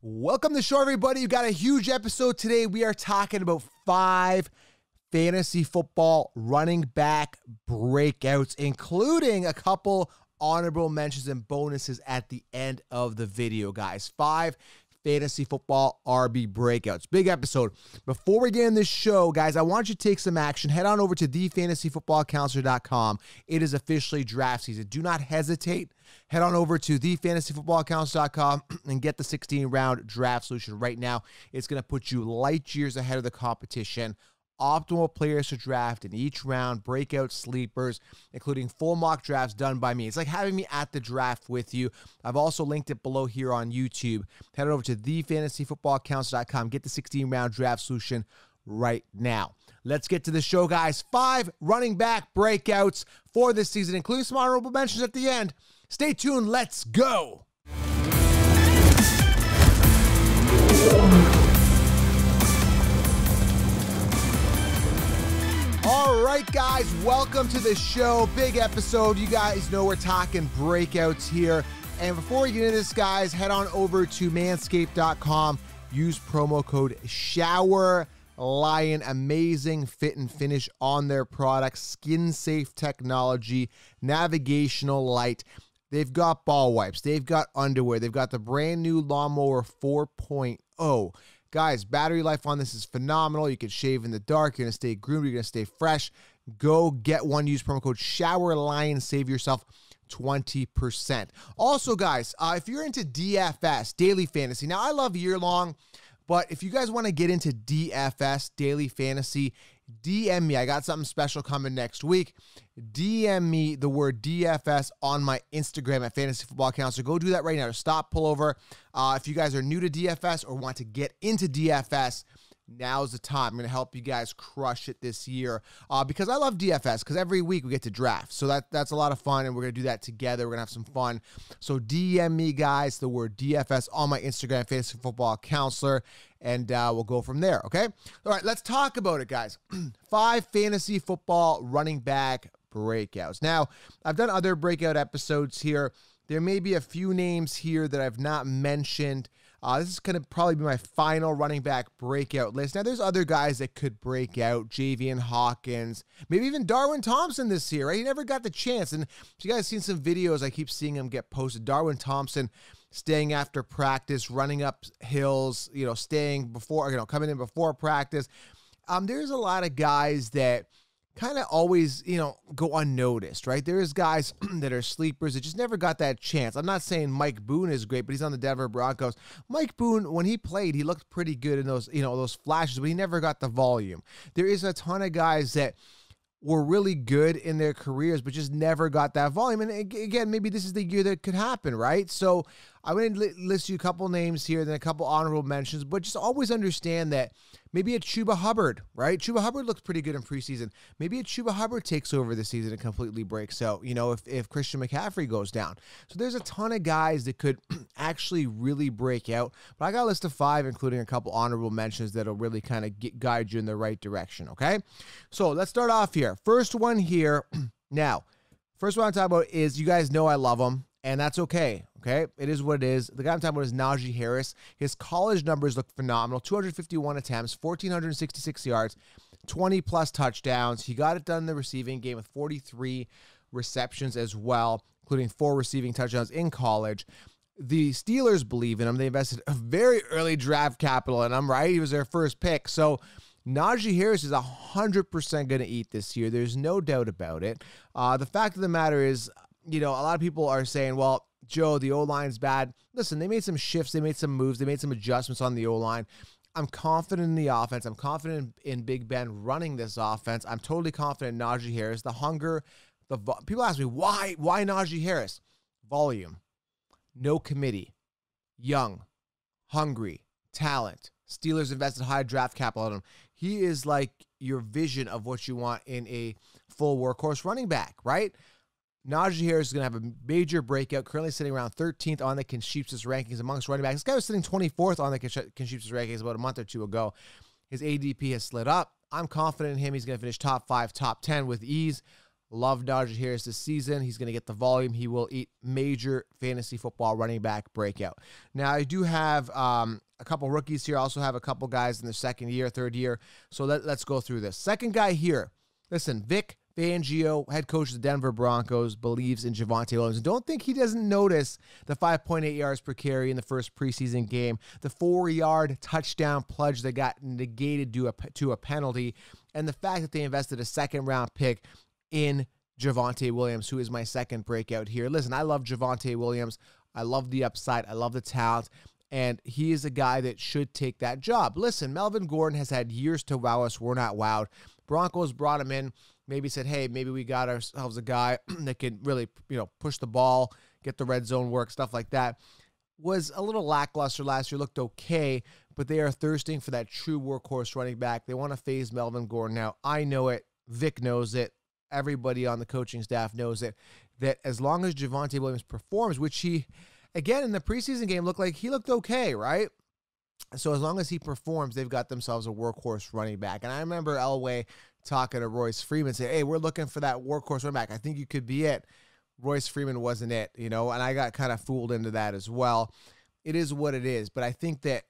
Welcome to the show, everybody. You got a huge episode today. We are talking about five fantasy football running back breakouts, including a couple honorable mentions and bonuses at the end of the video, guys. Five fantasy football RB breakouts. Big episode. Before we get in this show, guys, I want you to take some action. Head on over to thefantasyfootballcounselor.com. It is officially draft season. Do not hesitate. Head on over to thefantasyfootballcounselor.com and get the 16 round draft solution right now. It's going to put you light years ahead of the competition optimal players to draft in each round, breakout sleepers, including full mock drafts done by me. It's like having me at the draft with you. I've also linked it below here on YouTube. Head over to thefantasyfootballcounselor.com. Get the 16 round draft solution right now. Let's get to the show, guys. Five running back breakouts for this season, including some honorable mentions at the end. Stay tuned. Let's go. All right, guys, welcome to the show. Big episode. You guys know we're talking breakouts here. And before we get into this, guys, head on over to manscaped.com. Use promo code SHOWER Lion. Amazing fit and finish on their products, skin safe technology, navigational light. They've got ball wipes, they've got underwear, they've got the brand new Lawnmower 4.0. Guys, battery life on this is phenomenal. You can shave in the dark. You're going to stay groomed. You're going to stay fresh. Go get one. Use promo code Shower Lion. Save yourself 20%. Also, guys, uh, if you're into DFS, daily fantasy, now I love year long, but if you guys want to get into DFS, daily fantasy, DM me. I got something special coming next week. DM me the word DFS on my Instagram at Fantasy Football Counselor. Go do that right now. Stop, pull over. Uh, if you guys are new to DFS or want to get into DFS, now's the time. I'm going to help you guys crush it this year uh, because I love DFS because every week we get to draft. So that that's a lot of fun and we're going to do that together. We're going to have some fun. So DM me, guys, the word DFS on my Instagram, Fantasy Football Counselor, and uh, we'll go from there. Okay. All right. Let's talk about it, guys. Five fantasy football running back breakouts. Now, I've done other breakout episodes here. There may be a few names here that I've not mentioned. Uh, this is going to probably be my final running back breakout list. Now, there's other guys that could break out, Javian Hawkins, maybe even Darwin Thompson this year, right? He never got the chance. And if you guys seen some videos, I keep seeing him get posted. Darwin Thompson staying after practice, running up hills, you know, staying before, you know, coming in before practice. Um, there's a lot of guys that – kind of always, you know, go unnoticed, right? There's guys that are sleepers that just never got that chance. I'm not saying Mike Boone is great, but he's on the Denver Broncos. Mike Boone, when he played, he looked pretty good in those, you know, those flashes, but he never got the volume. There is a ton of guys that were really good in their careers, but just never got that volume. And again, maybe this is the year that could happen, right? So I'm going to list you a couple names here, then a couple honorable mentions, but just always understand that maybe a Chuba Hubbard, right? Chuba Hubbard looks pretty good in preseason. Maybe a Chuba Hubbard takes over the season and completely breaks out, you know, if, if Christian McCaffrey goes down. So there's a ton of guys that could actually really break out. But I got a list of five, including a couple honorable mentions that'll really kind of guide you in the right direction, okay? So let's start off here. First one here. now, first one I'm talking about is you guys know I love him and that's okay. Okay, it is what it is. The guy I'm talking about is Najee Harris. His college numbers look phenomenal 251 attempts, 1,466 yards, 20 plus touchdowns. He got it done in the receiving game with 43 receptions as well, including four receiving touchdowns in college. The Steelers believe in him. They invested a very early draft capital in him, right? He was their first pick. So, Najee Harris is 100% going to eat this year. There's no doubt about it. Uh, the fact of the matter is, you know, a lot of people are saying, well, Joe, the O line's bad. Listen, they made some shifts, they made some moves, they made some adjustments on the O line. I'm confident in the offense. I'm confident in, Big Ben running this offense. I'm totally confident in Najee Harris. The hunger, the vo- people ask me why why Najee Harris? Volume, no committee, young, hungry, talent. Steelers invested high draft capital on him. He is like your vision of what you want in a full workhorse running back, right? Najee Harris is going to have a major breakout, currently sitting around 13th on the consensus rankings amongst running backs. This guy was sitting 24th on the consensus rankings about a month or two ago. His ADP has slid up. I'm confident in him. He's going to finish top five, top 10 with ease. Love Najee Harris this season. He's going to get the volume. He will eat major fantasy football running back breakout. Now, I do have um, a couple rookies here. I also have a couple guys in the second year, third year. So let, let's go through this. Second guy here. Listen, Vic Fangio, head coach of the Denver Broncos, believes in Javonte Williams. And don't think he doesn't notice the 5.8 yards per carry in the first preseason game, the four yard touchdown pledge that got negated due to a penalty, and the fact that they invested a second round pick in Javonte Williams, who is my second breakout here. Listen, I love Javonte Williams. I love the upside. I love the talent. And he is a guy that should take that job. Listen, Melvin Gordon has had years to wow us. We're not wowed. Broncos brought him in, maybe said, hey, maybe we got ourselves a guy that can really, you know, push the ball, get the red zone work, stuff like that. Was a little lackluster last year, looked okay, but they are thirsting for that true workhorse running back. They want to phase Melvin Gordon now. I know it. Vic knows it everybody on the coaching staff knows it, that as long as Javonte Williams performs, which he, again, in the preseason game looked like he looked okay, right? So as long as he performs, they've got themselves a workhorse running back. And I remember Elway talking to Royce Freeman, say, "Hey, we're looking for that workhorse running back. I think you could be it." Royce Freeman wasn't it, you know, and I got kind of fooled into that as well. It is what it is, but I think that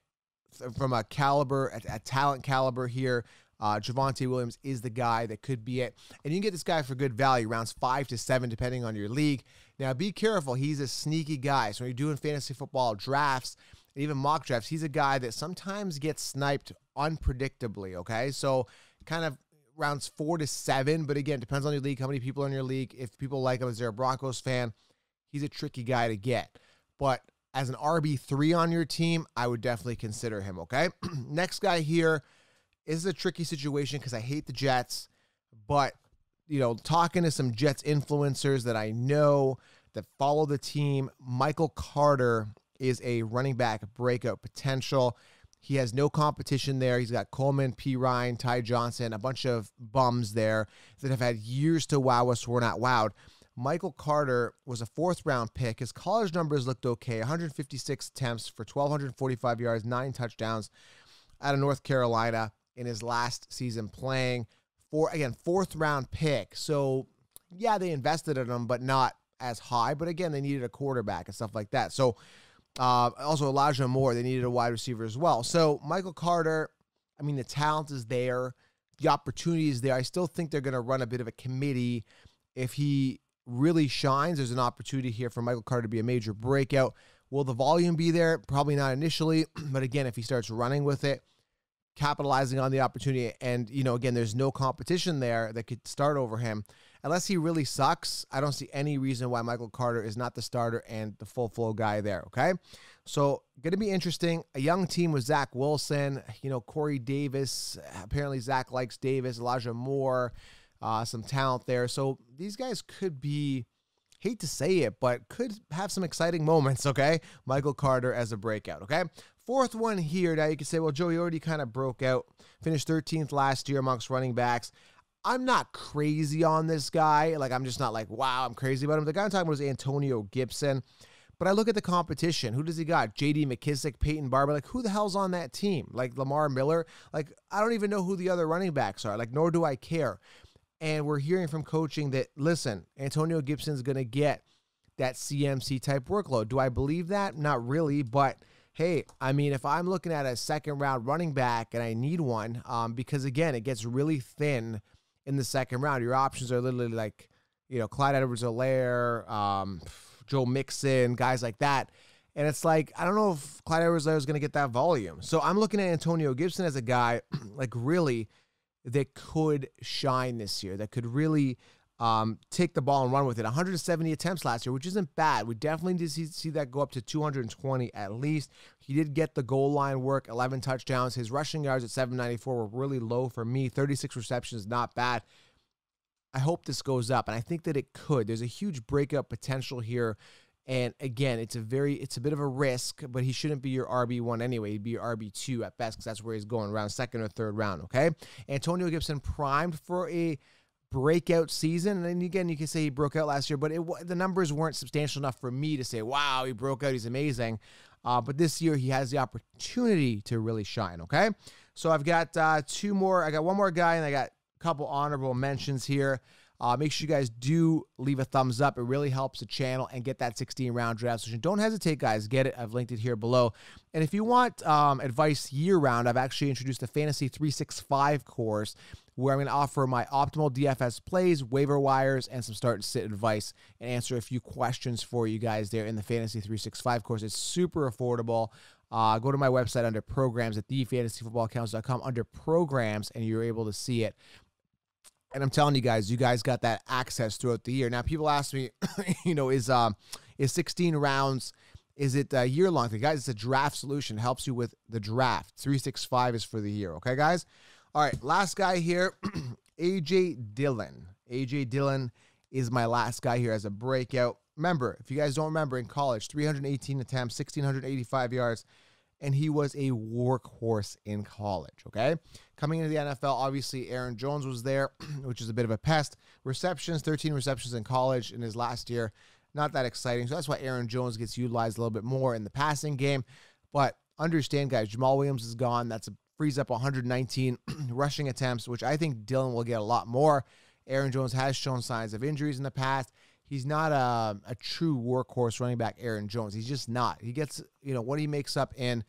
from a caliber, a, a talent caliber here, uh, Javonte Williams is the guy that could be it. And you can get this guy for good value, rounds five to seven, depending on your league. Now, be careful. He's a sneaky guy. So when you're doing fantasy football drafts, even mock drafts, he's a guy that sometimes gets sniped unpredictably. Okay. So kind of rounds four to seven. But again, depends on your league, how many people are in your league. If people like him, as they're a Broncos fan, he's a tricky guy to get. But as an RB3 on your team, I would definitely consider him. Okay. Next guy here is a tricky situation because I hate the Jets, but you know, talking to some Jets influencers that I know that follow the team, Michael Carter is a running back breakout potential. He has no competition there. He's got Coleman, Perine, Ty Johnson, a bunch of bums there that have had years to wow us. We're not wowed. Michael Carter was a fourth round pick. His college numbers looked okay 156 attempts for 1,245 yards, nine touchdowns out of North Carolina in his last season playing. For again, fourth round pick. So yeah, they invested in him, but not as high. But again, they needed a quarterback and stuff like that. So uh, also Elijah Moore, they needed a wide receiver as well. So Michael Carter, I mean, the talent is there, the opportunity is there. I still think they're going to run a bit of a committee if he really shines. There's an opportunity here for Michael Carter to be a major breakout. Will the volume be there? Probably not initially, but again, if he starts running with it, capitalizing on the opportunity. And, you know, again, there's no competition there that could start over him. Unless he really sucks, I don't see any reason why Michael Carter is not the starter and the full flow guy there. Okay. So, going to be interesting. A young team with Zach Wilson, you know, Corey Davis. Apparently, Zach likes Davis, Elijah Moore, uh, some talent there. So, these guys could be hate to say it, but could have some exciting moments, okay? Michael Carter as a breakout, okay? Fourth one here. Now you can say, well, Joey already kind of broke out, finished 13th last year amongst running backs. I'm not crazy on this guy. Like, I'm just not like, wow, I'm crazy about him. The guy I'm talking about is Antonio Gibson. But I look at the competition. Who does he got? JD McKissic, Peyton Barber. Like, who the hell's on that team? Like Lamar Miller? Like, I don't even know who the other running backs are. Like, nor do I care. And we're hearing from coaching that, listen, Antonio Gibson's going to get that CMC type workload. Do I believe that? Not really, but hey, I mean, if I'm looking at a second round running back and I need one, um, because again, it gets really thin in the second round. Your options are literally like, you know, Clyde Edwards Helaire, um, Joe Mixon, guys like that. And it's like, I don't know if Clyde Edwards is going to get that volume. So I'm looking at Antonio Gibson as a guy, like, really that could shine this year, that could really um, take the ball and run with it. 170 attempts last year, which isn't bad. We definitely did see, see that go up to 220 at least. He did get the goal line work, 11 touchdowns. His rushing yards at 794 were really low for me. 36 receptions, not bad. I hope this goes up, and I think that it could. There's a huge breakup potential here. And again, it's a very, it's a bit of a risk, but he shouldn't be your RB one anyway. He'd be your RB two at best because that's where he's going around second or third round. Okay, Antonio Gibson primed for a breakout season. And again, you can say he broke out last year, but it, the numbers weren't substantial enough for me to say, wow, he broke out. He's amazing. Uh, but this year, he has the opportunity to really shine. Okay. So I've got uh, two more. I got one more guy, and I got a couple honorable mentions here. Uh, make sure you guys do leave a thumbs up. It really helps the channel and get that 16 round draft solution. Don't hesitate, guys. Get it. I've linked it here below. And if you want um, advice year round, I've actually introduced a Fantasy 365 course where I'm going to offer my optimal DFS plays, waiver wires, and some start and sit advice and answer a few questions for you guys there in the Fantasy 365 course. It's super affordable. Uh, go to my website under programs at thefantasyfootballcounselor.com under programs, and you're able to see it. And I'm telling you guys, you guys got that access throughout the year. Now, people ask me, you know, is um is 16 rounds, is it a year long? Guys, it's a draft solution. Helps you with the draft. 365 is for the year. Okay, guys? All right, last guy here, AJ Dillon. AJ Dillon is my last guy here as a breakout. Remember, if you guys don't remember, in college, 318 attempts, 1,685 yards, and he was a workhorse in college. Okay. Coming into the NFL, obviously, Aaron Jones was there, which is a bit of a pest. Receptions, 13 receptions in college in his last year. Not that exciting. So that's why Aaron Jones gets utilized a little bit more in the passing game. But understand, guys, Jamaal Williams is gone. That's a frees up 119 rushing attempts, which I think Dillon will get a lot more. Aaron Jones has shown signs of injuries in the past. He's not a, a true workhorse running back, Aaron Jones. He's just not. He gets, you know, what he makes up in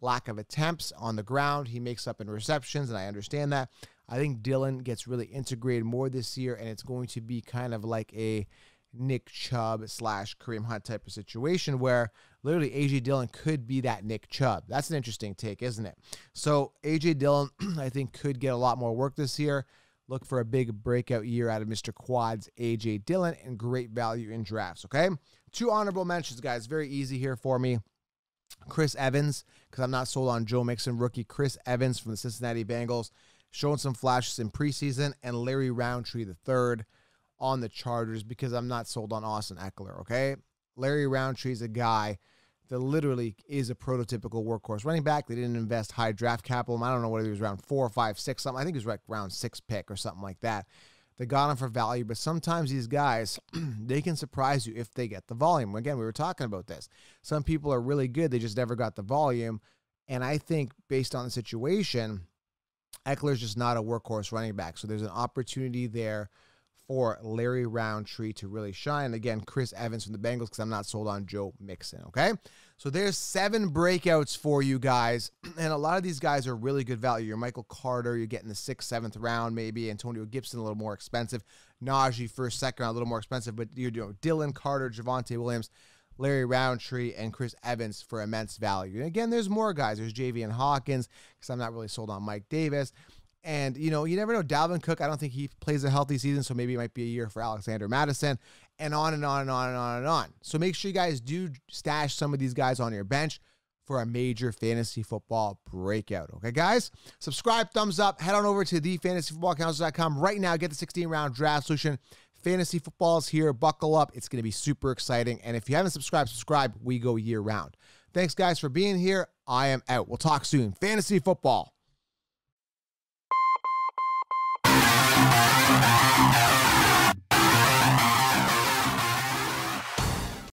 lack of attempts on the ground, he makes up in receptions, and I understand that. I think Dillon gets really integrated more this year, and it's going to be kind of like a Nick Chubb slash Kareem Hunt type of situation where literally AJ Dillon could be that Nick Chubb. That's an interesting take, isn't it? So AJ Dillon, I think, could get a lot more work this year. Look for a big breakout year out of Mr. Quads, AJ Dillon, and great value in drafts. Okay. Two honorable mentions, guys. Very easy here for me. Chris Evans, because I'm not sold on Joe Mixon, rookie Chris Evans from the Cincinnati Bengals, showing some flashes in preseason, and Larry Rountree the third on the Chargers because I'm not sold on Austin Ekeler. Okay, Larry Rountree is a guy that literally is a prototypical workhorse running back. They didn't invest high draft capital. I don't know whether he was around four, five, six, something. I think he was like around six pick or something like that. They got him for value, but sometimes these guys, they can surprise you if they get the volume. Again, we were talking about this. Some people are really good, they just never got the volume. And I think based on the situation, Ekeler's just not a workhorse running back. So there's an opportunity there for Larry Rountree to really shine. Again, Chris Evans from the Bengals because I'm not sold on Joe Mixon. Okay. So there's seven breakouts for you guys. And a lot of these guys are really good value. You're Michael Carter, you're getting the sixth, seventh round, maybe. Antonio Gibson, a little more expensive. Najee, first, second round, a little more expensive. But you're doing Dillon Carter, Javonte Williams. Larry Rountree, and Chris Evans for immense value. And again, there's more guys. There's Javian Hawkins because I'm not really sold on Mike Davis. And, you know, you never know. Dalvin Cook, I don't think he plays a healthy season, so maybe it might be a year for Alexander Mattison, and on and on and on and on and on. So make sure you guys do stash some of these guys on your bench for a major fantasy football breakout. Okay, guys? Subscribe, thumbs up, head on over to thefantasyfootballcounselor.com right now. Get the 16 round draft solution. Fantasy football is here. Buckle up. It's going to be super exciting. And if you haven't subscribed, subscribe. We go year round. Thanks, guys, for being here. I am out. We'll talk soon. Fantasy football.